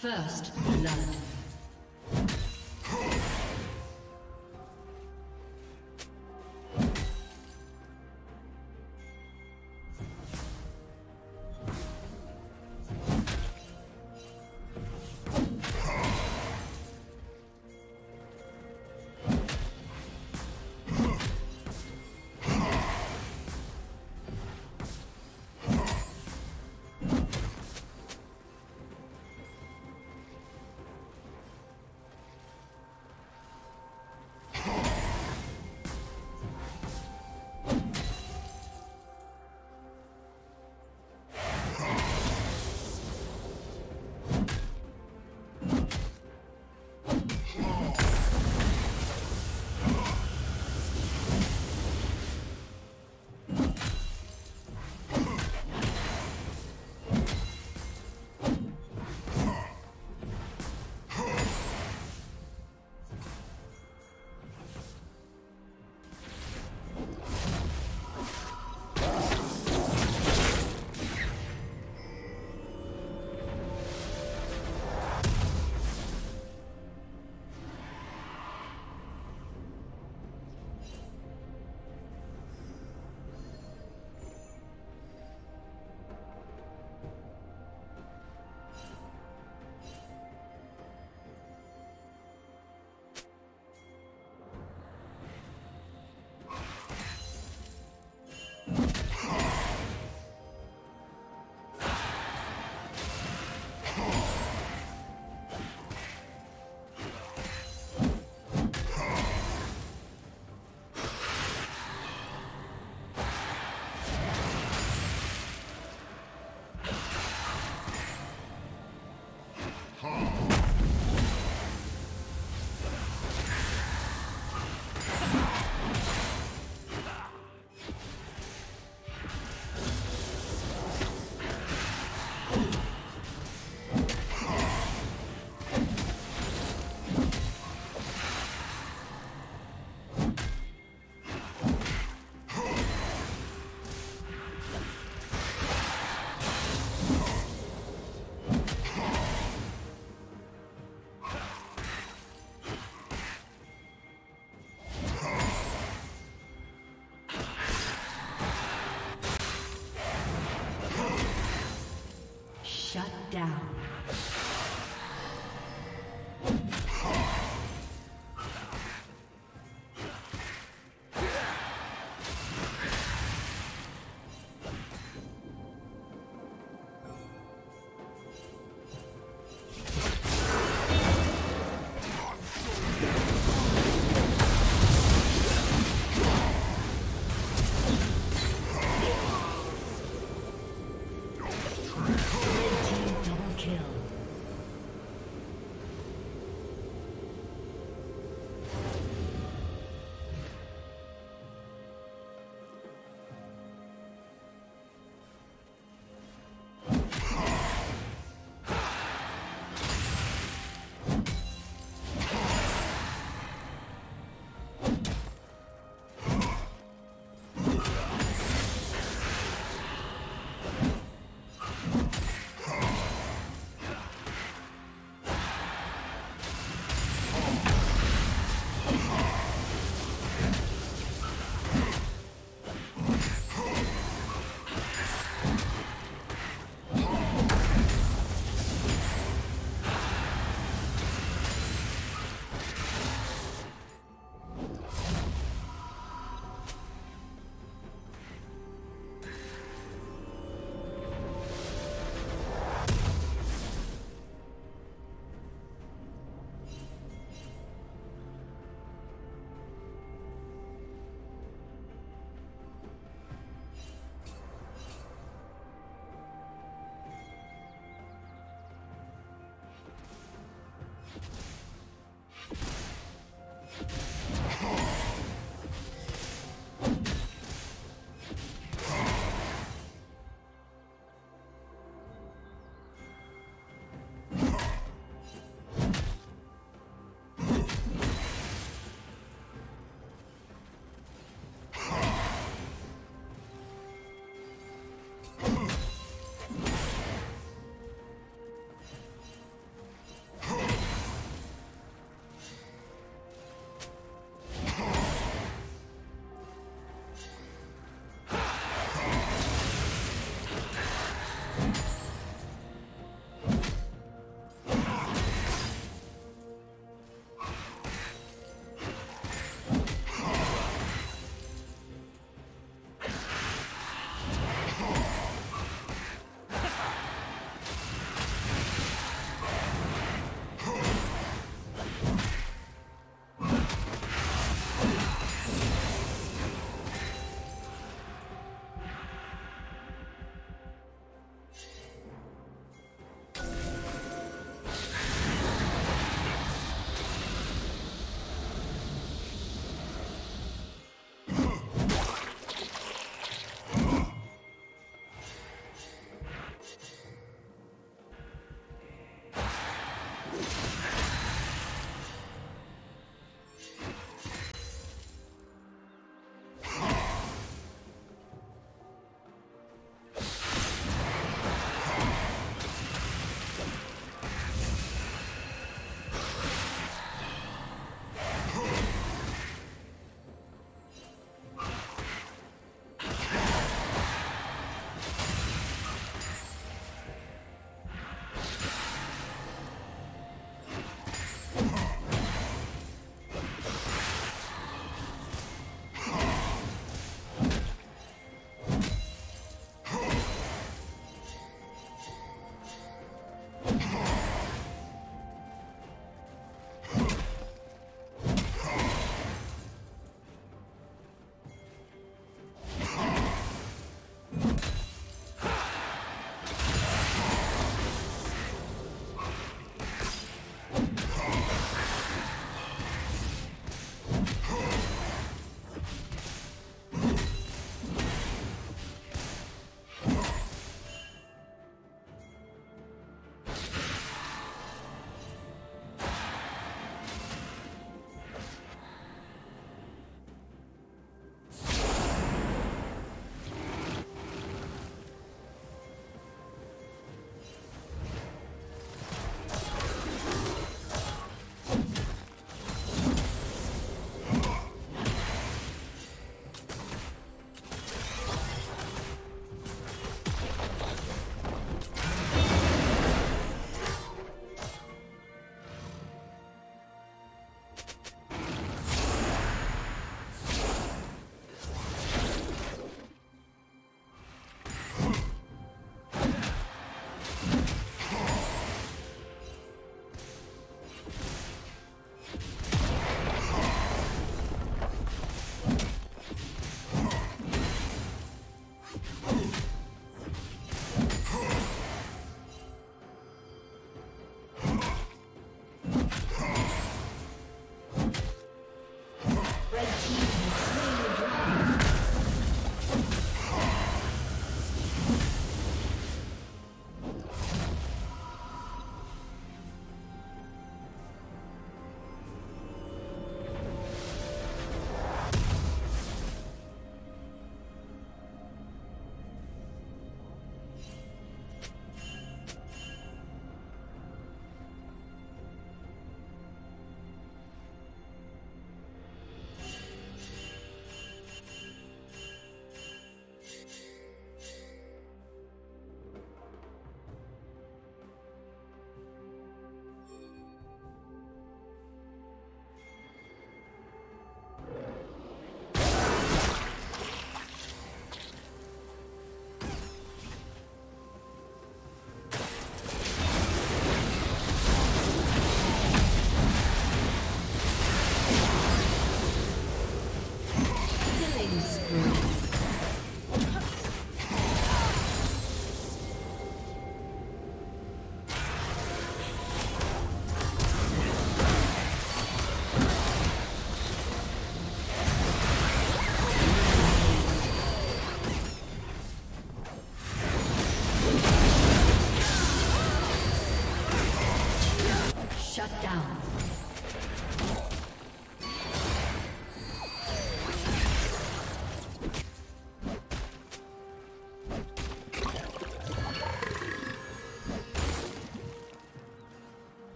First blood.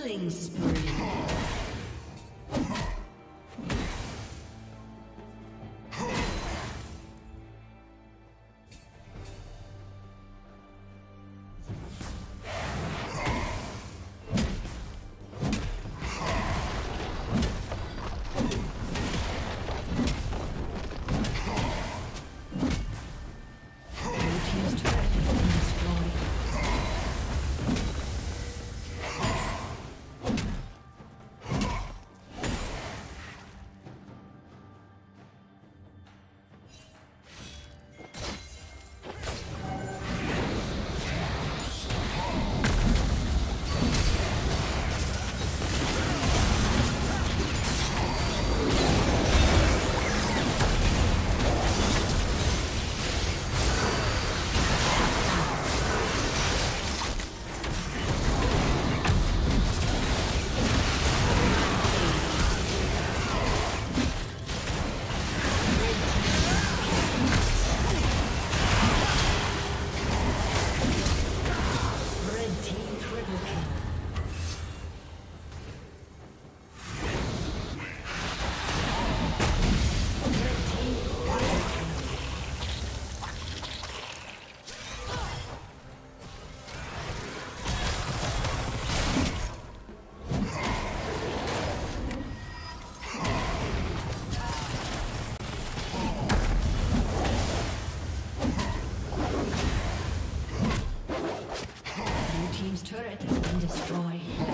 Killing spree. Team